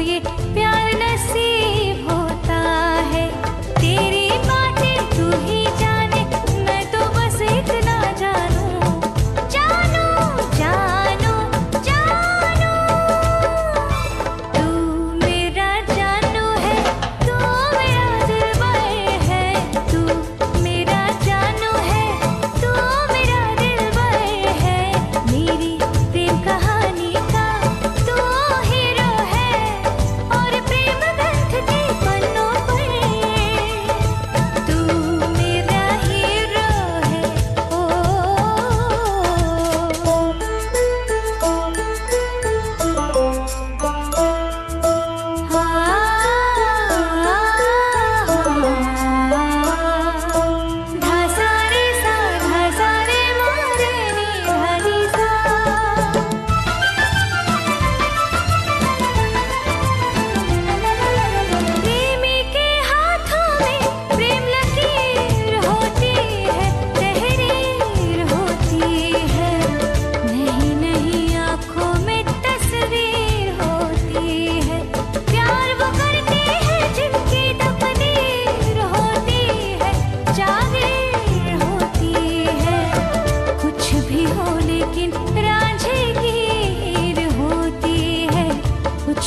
ये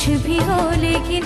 कुछ भी हो लेकिन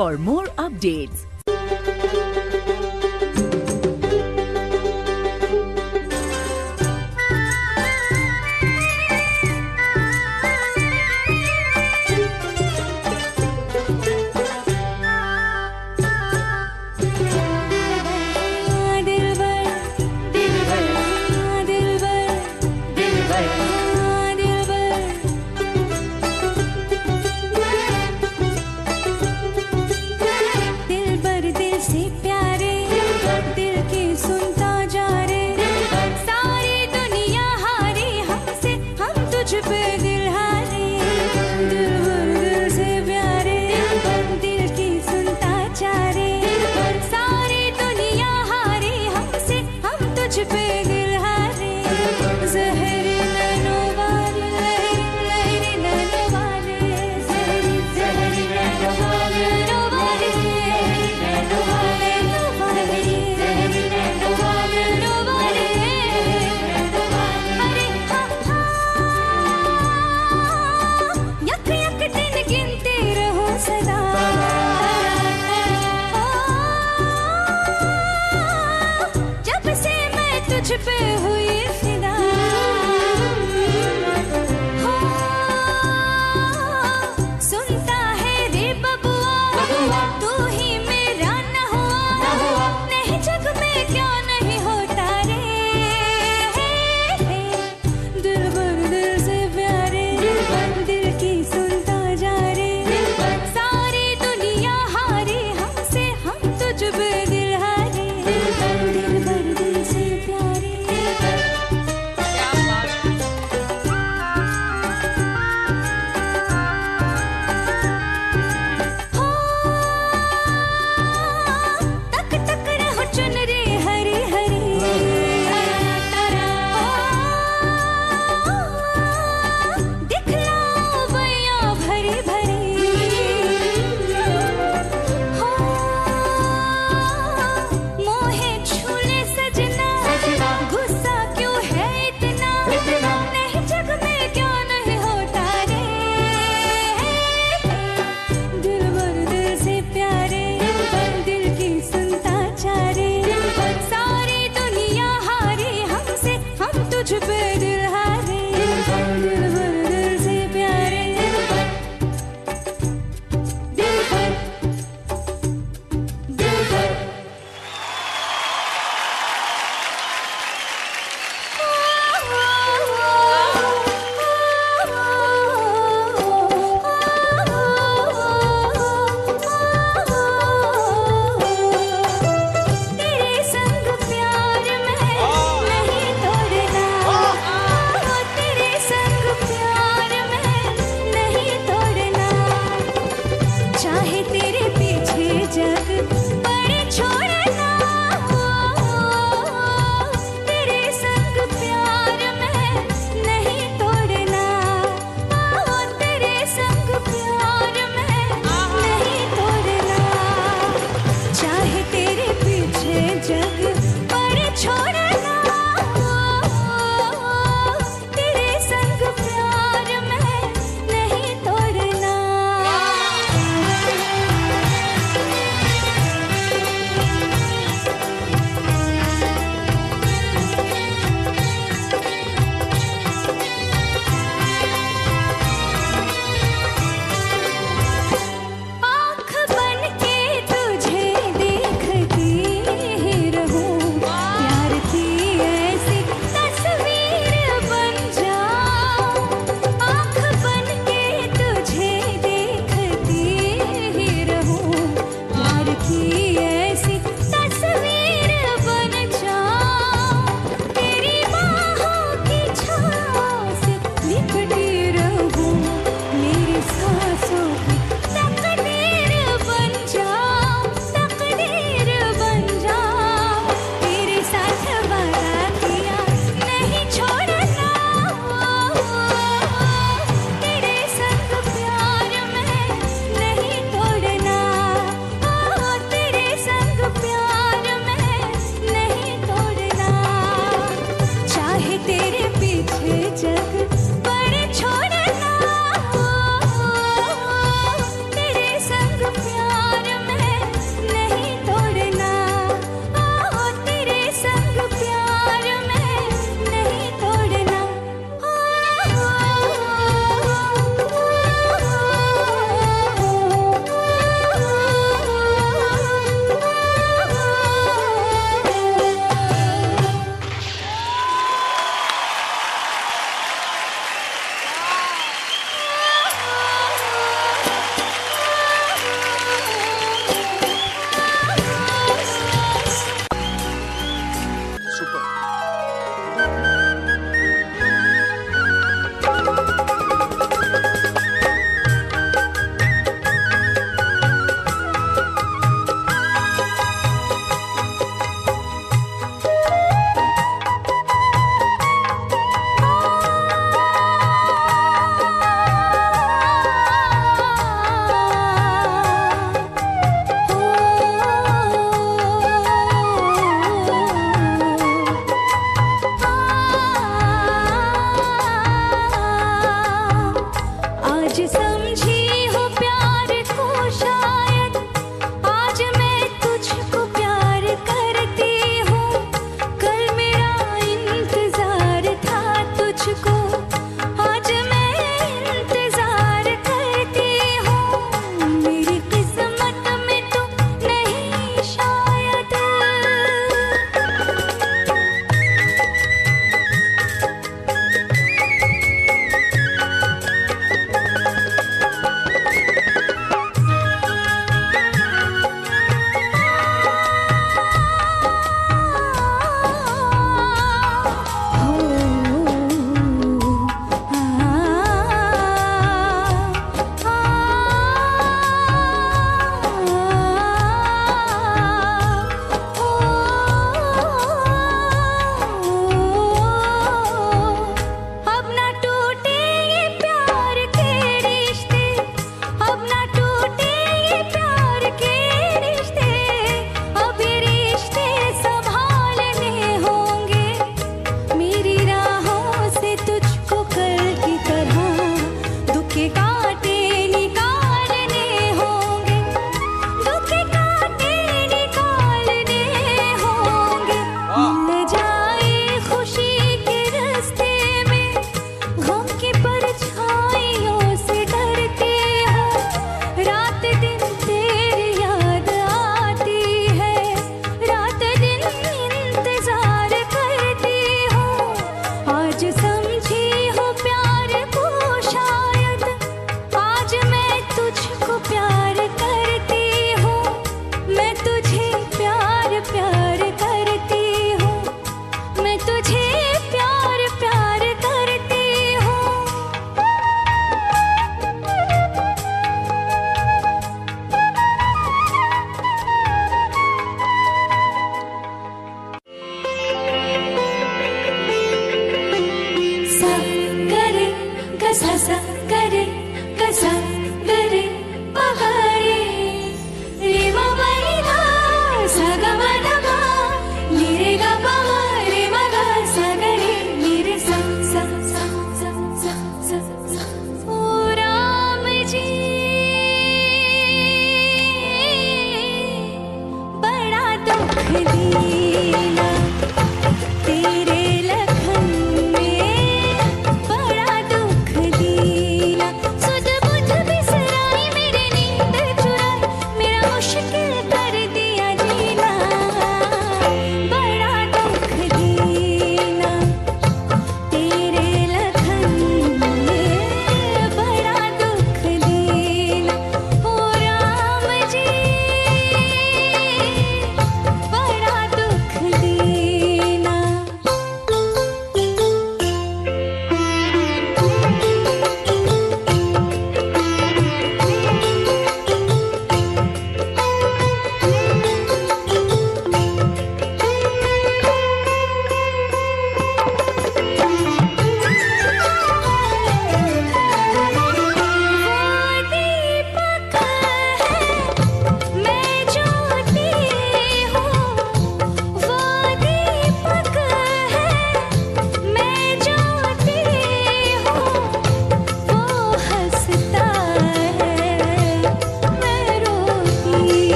for more updates.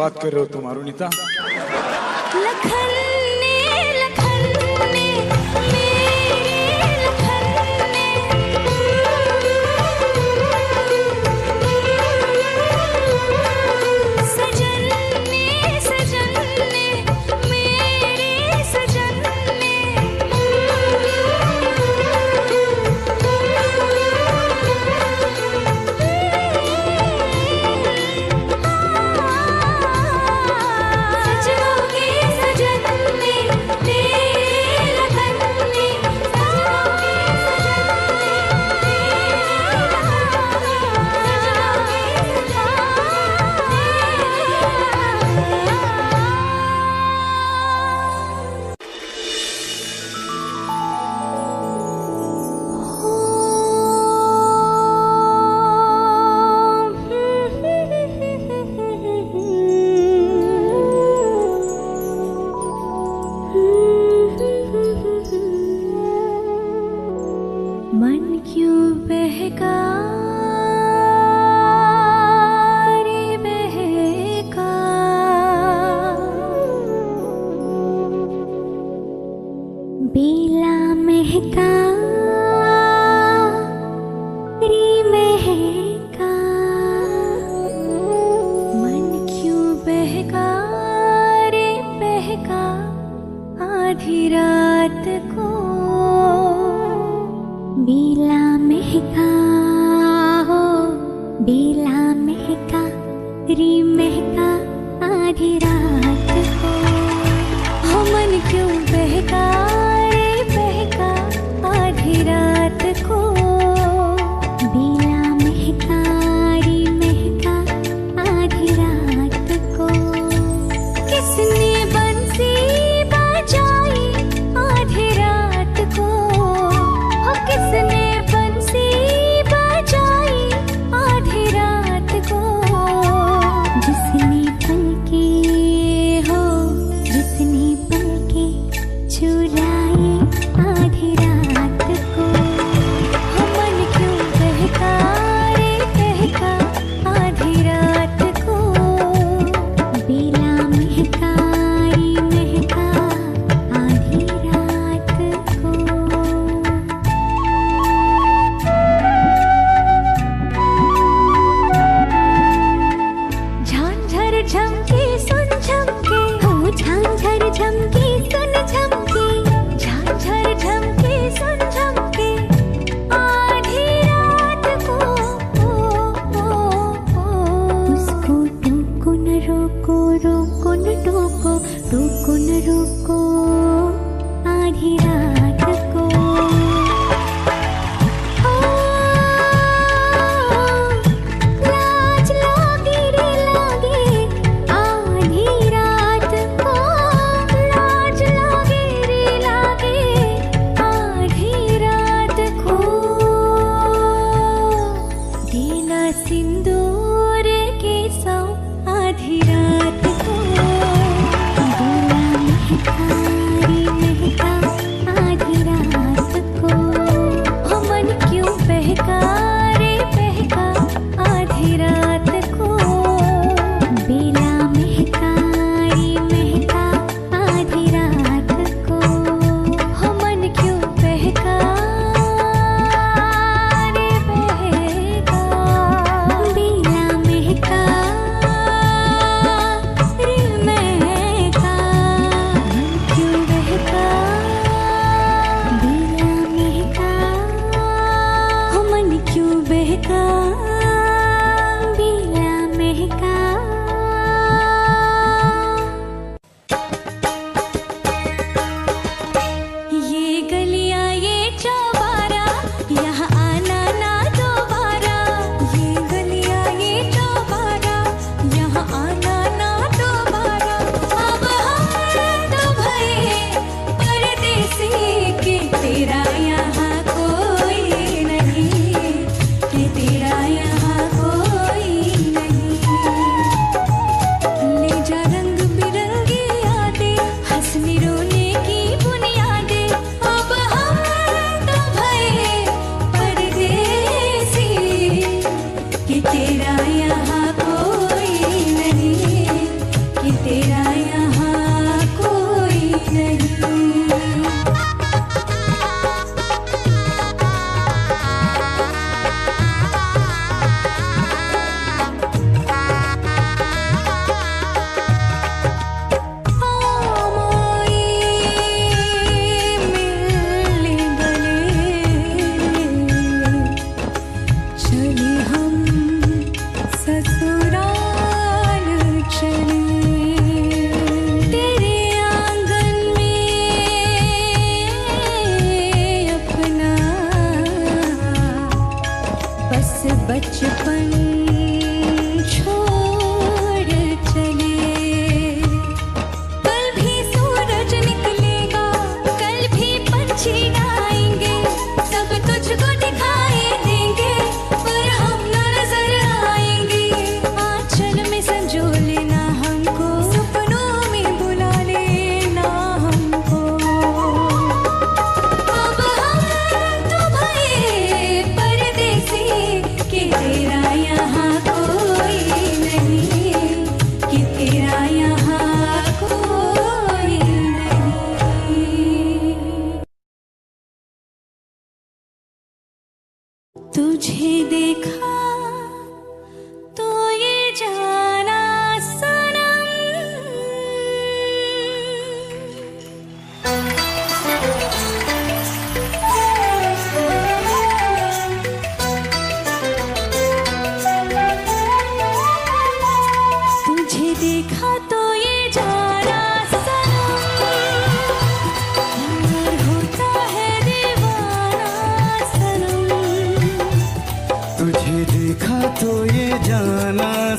बात कर रहे हो तुम अरुणिता।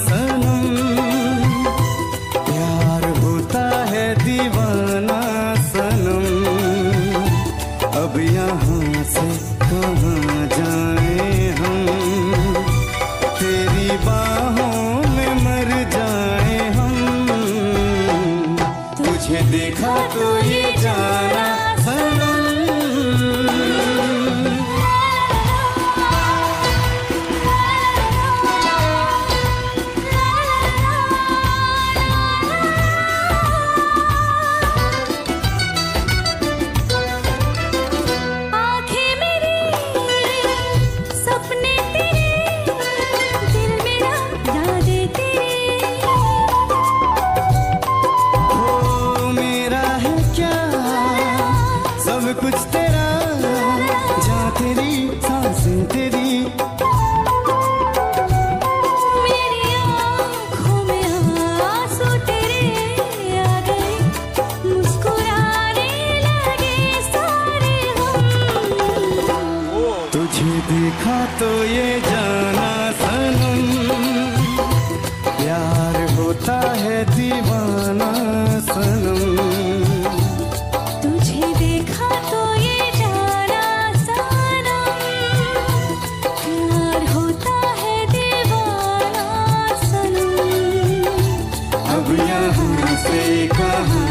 सन अब से कहाँ।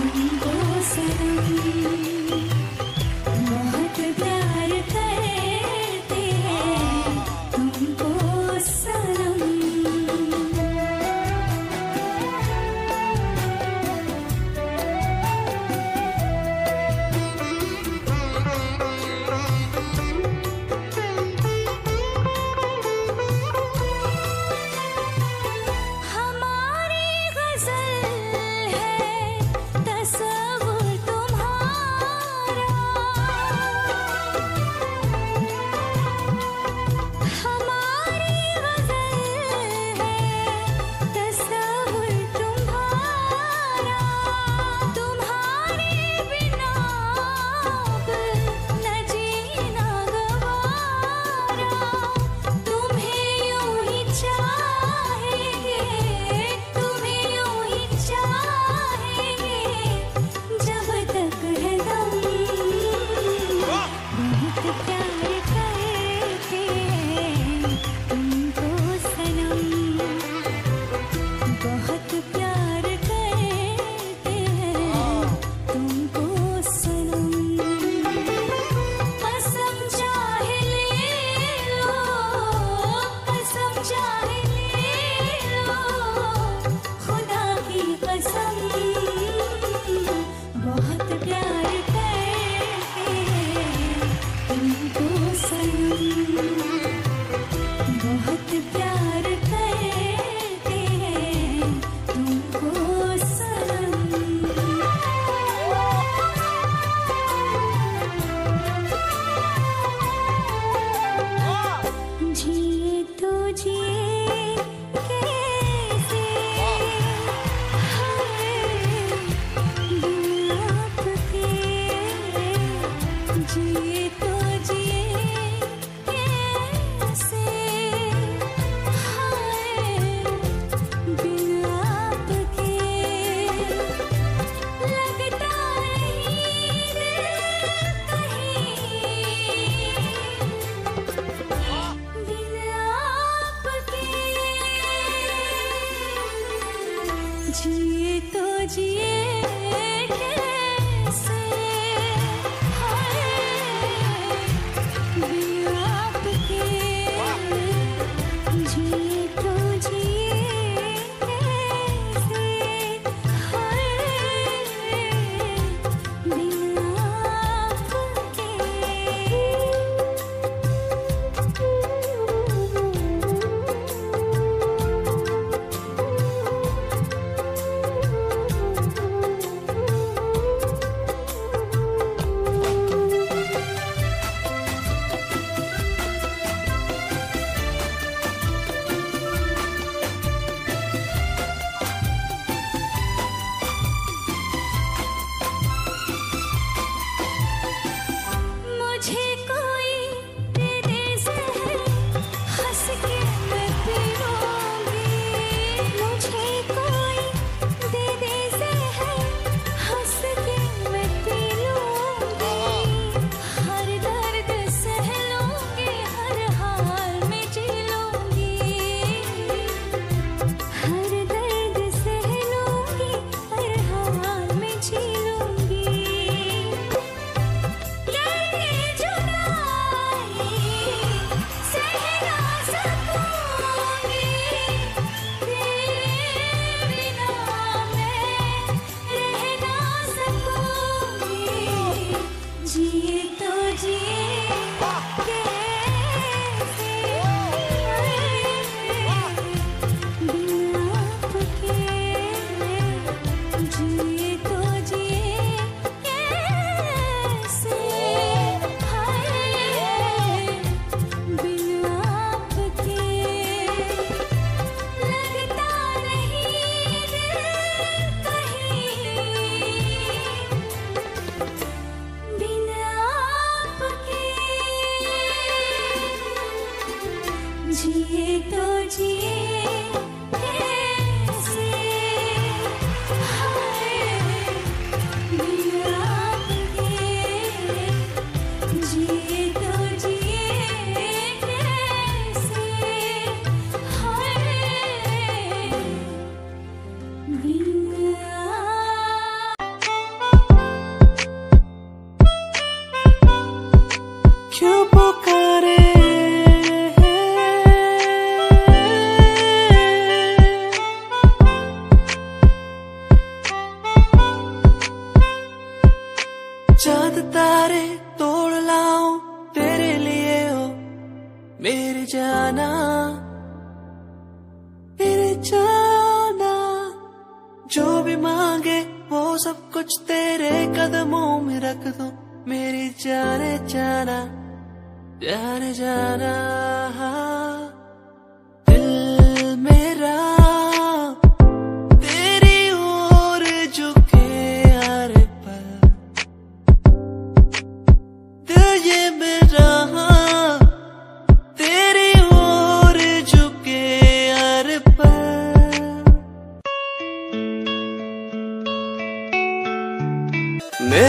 Conmigo.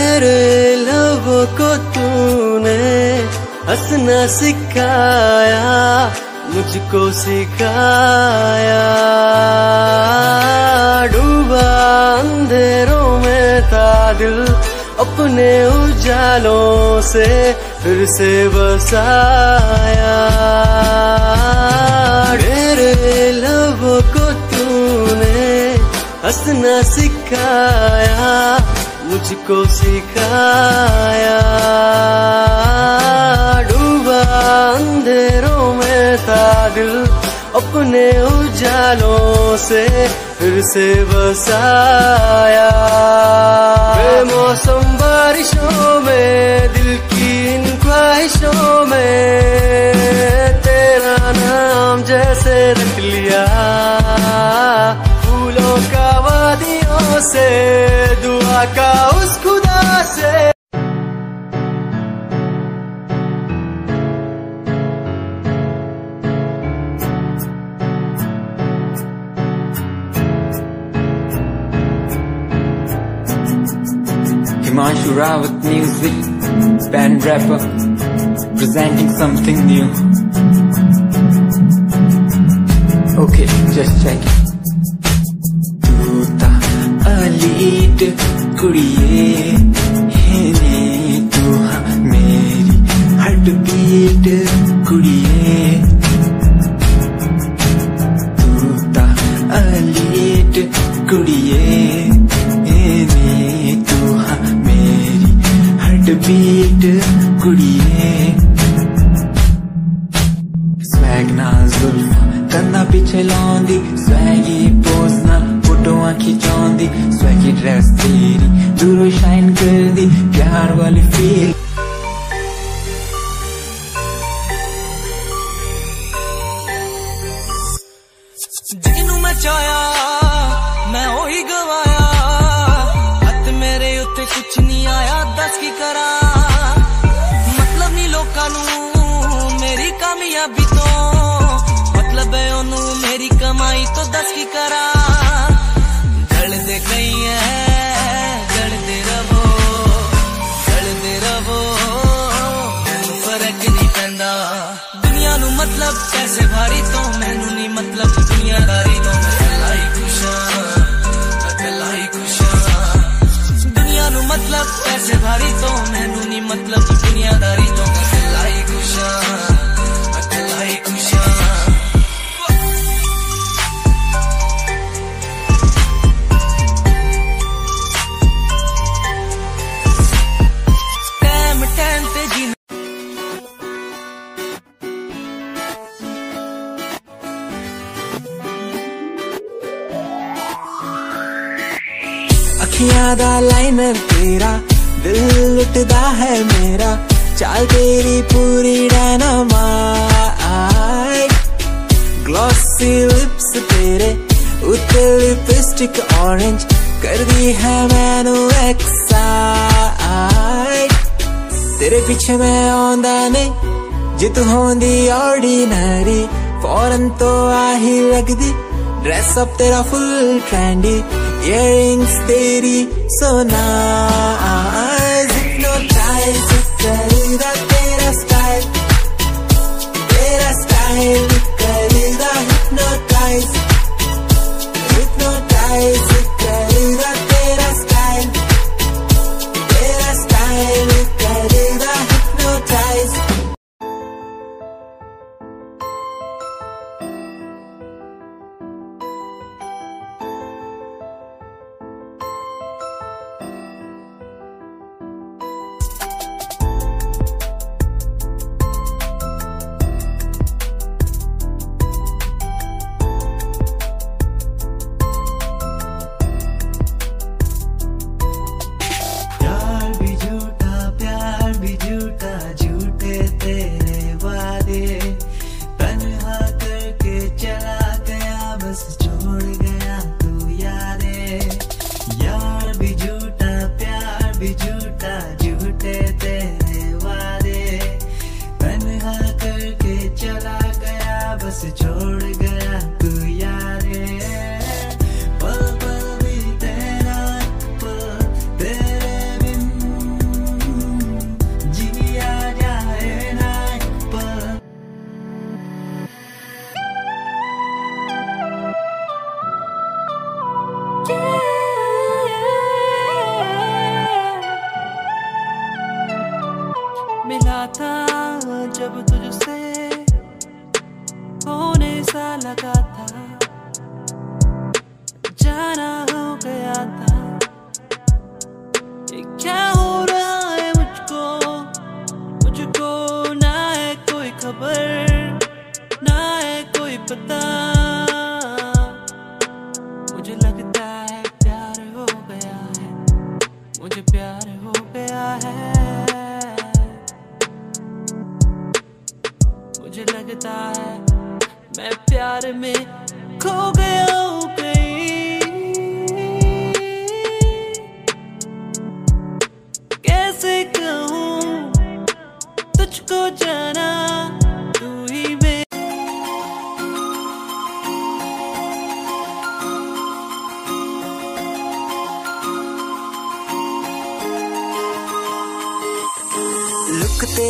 मेरे लबों को तूने हंसना सिखाया, मुझको सिखाया। डूबा अंधेरों में था दिल अपने उजालों से फिर से बसाया। मेरे लबों को तूने हंसना सिखाया मुझको सिखाया। डूबा अंधेरों में था दिल अपने उजालों से फिर से बसाया। मौसम बारिशों में, दिल की इन ख्वाहिशों में, तेरा नाम जैसे रख लिया। फूलों का से दुआ का उस खुदा से Himanshu Rawat music, band rapper, presenting something new. Okay, just check it. அள்ளிட்டு குடியே ਅੱਖੀਆਂ ਦਾ ਲਾਈਨਰ ਤੇਰਾ ਦਿਲ ਲੁੱਟਦਾ ਹੈ ਮੇਰਾ ਚਾਲ ਤੇਰੀ ਪੂਰੀ ਡਾਇਨਾਮਾਈਟ ਗਲੋਸੀ ਲਿਪਸ ਤੇਰੇ ਉੱਤੇ ਲਿਪਸਟਿਕ ਔਰੇਂਜ ਕਰਦੀ ਹੈ ਮੈਨੂੰ ਐਕਸਾਈਟ ਤੇਰੇ ਪਿੱਛੇ ਮੈਂ ਆਉਂਦਾ ਨਹੀਂ ਜੇ ਤੂੰ ਹੁੰਦੀ ਆਰਡੀਨਰੀ ਫੌਰਨ ਤੋਂ ਆਹੀ ਲੱਗਦੀ ਡਰੈਸ ਅਪ ਤੇਰਾ ਫੁੱਲ ਟ੍ਰੈਂਡੀ ये रिंग्स तेरी सोना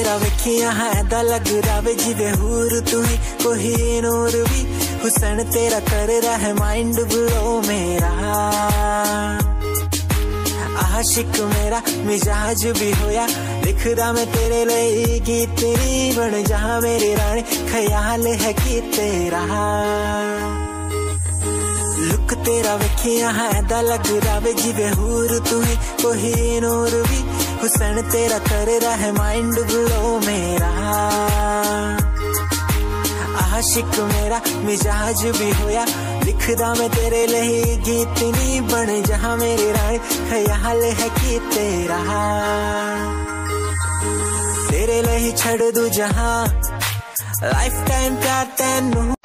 तेरा वेखिया है लग ਲੱਗ ਰਾਵੇ ਜਿਵੇਂ ਹੂਰ ਤੂੰ ਹੀ। ਕੋਈ ਨੂਰ ਵੀ, ਹੁਸਨ ਤੇਰਾ ਕਰ ਰਹਾ ਹੈ ਮਾਈਂਡ ਬਲੋ आशिक मेरा मिजाज भी होया लिख रहा मैं तेरे लिए गीत तेरी बन जा मेरी रानी ख्याल है कि तेरा लुक तेरा वेखिया है लग रहा वे जिवे हूर तू ही कोई नूर भी हुसन तेरा कर रहा है माइंड ब्लो मेरा। आशिक मेरा मिजाज भी होया। लिखदा मैं तेरे लिए गीत नी बन जहा मेरी रानी ख्याल है कि तेरा। तेरे लिए छड़ दू जहा। लाइफ टाइम प्यार तेनू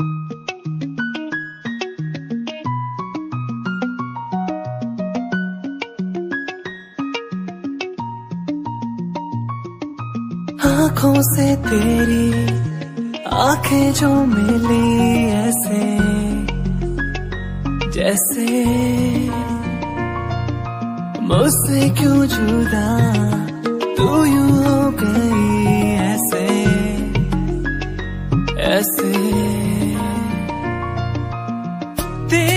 आँखों से तेरी आँखें जो मिली ऐसे, जैसे मुझसे क्यों जुदा तू यूँ हो गई ऐसे ऐसे। तेरी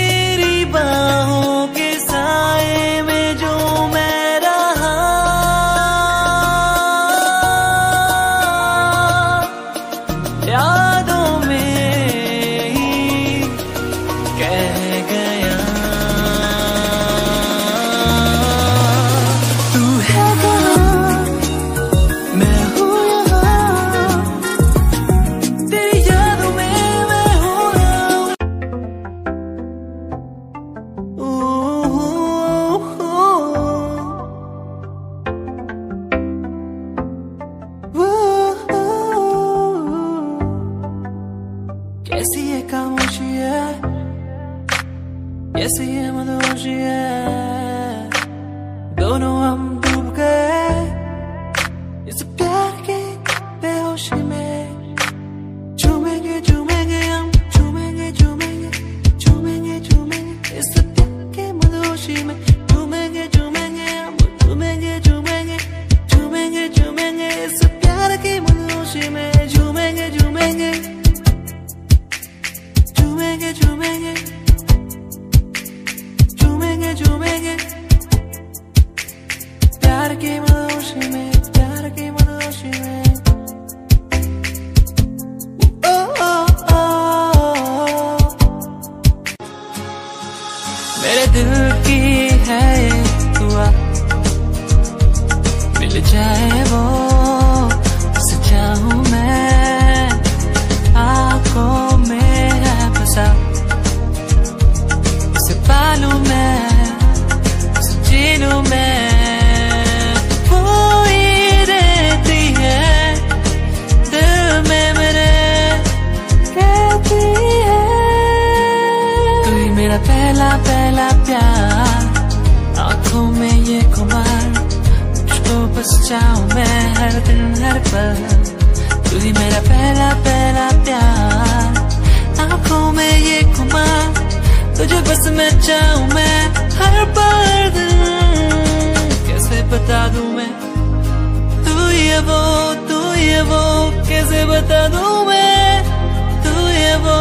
मेरे दिल की है दुआ। मिल जाए वो चाहूँ मैं हर दिन, हर पल। तू ही मेरा पहला पहला प्यार। आँखों में ये खुमार, तुझे बस मैं चाहूँ मैं हर पल कैसे बता दूँ मैं? तू ये वो, तू ये वो, कैसे बता दूँ मैं? तू ये वो